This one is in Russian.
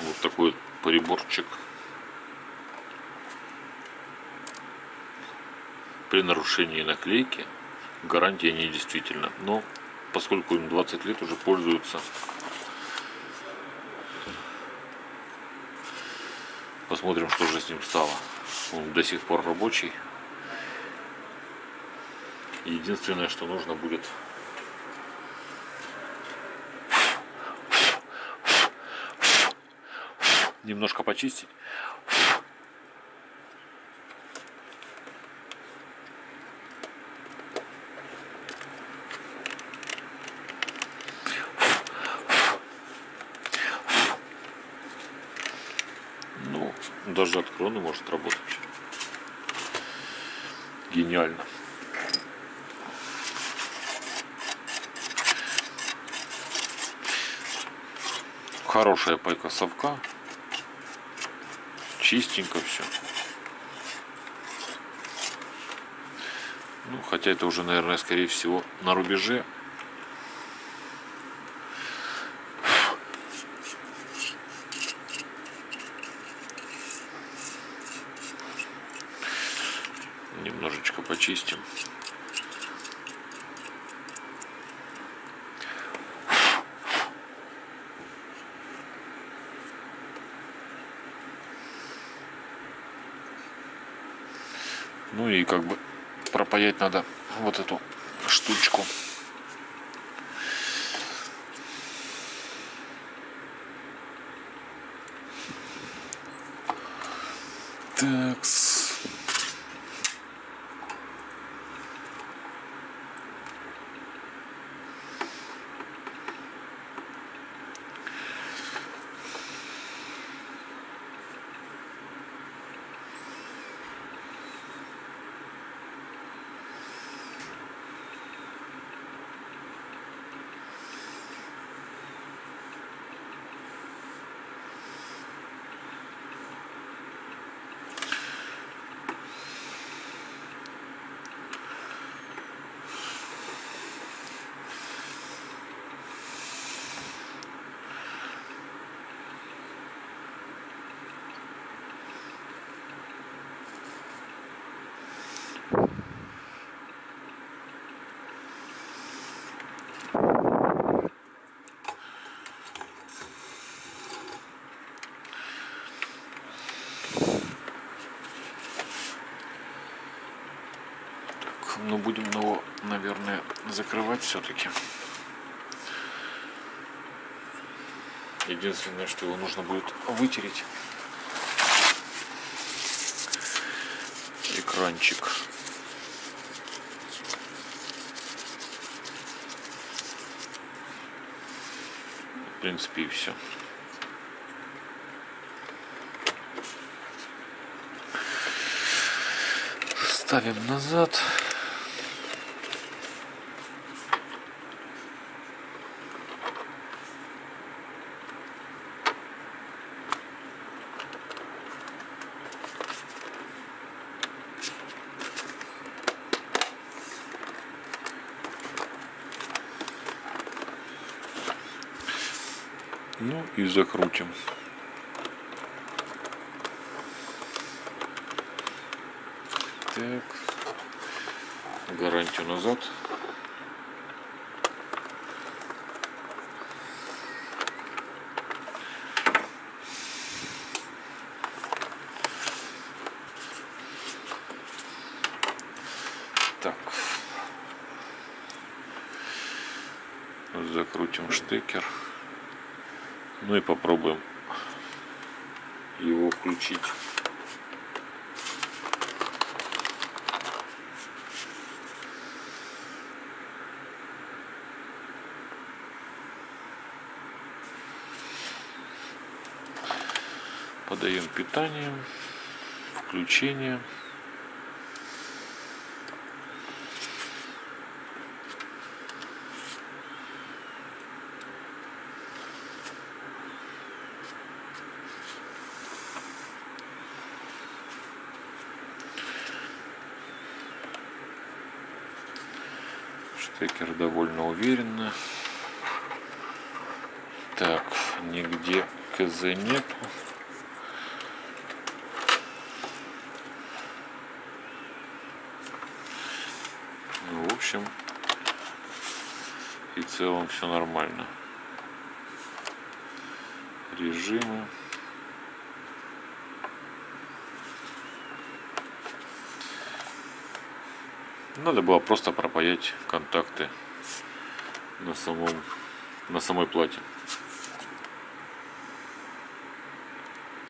Вот такой приборчик. При нарушении наклейки гарантия недействительна. Но поскольку им 20 лет уже пользуются, посмотрим, что же с ним стало. Он до сих пор рабочий. Единственное, что нужно будет немножко почистить. Ну, даже от кроны может работать. Гениально. Хорошая пайка совка. Чистенько все. Ну, хотя это уже, наверное, скорее всего, на рубеже. Немножечко почистим. Ну и как бы пропаять надо вот эту штучку. Так, ну будем его, наверное, закрывать все-таки. Единственное, что его нужно будет вытереть. Экранчик. В принципе, и все. Ставим назад. Ну и закрутим. Так. Гарантию назад. Так. Закрутим штекер. Ну и попробуем его включить. Подаем питание, включение. Штекер довольно уверенно. Так, не где КЗ нет. Ну, в общем, и в целом все нормально. Режимы. Надо было просто пропаять контакты на самом на самой плате.